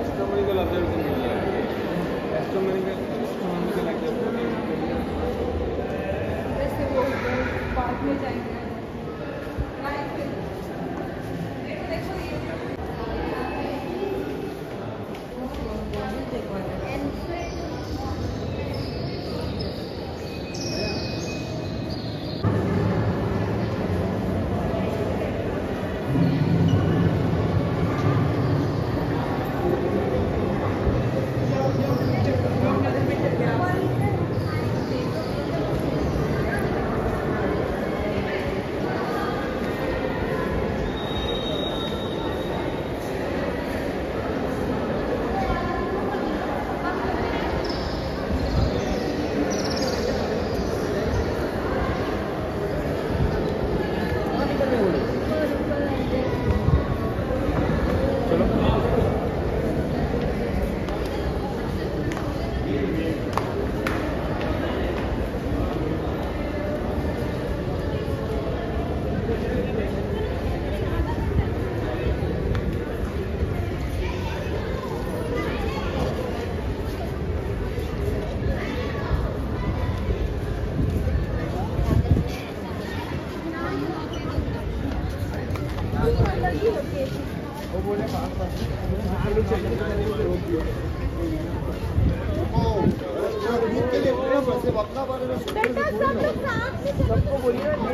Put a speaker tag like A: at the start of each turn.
A: एस्ट्रोमोनिकल observe करनी है
B: वो पार्क में जाएँगे
A: सबको बोलिए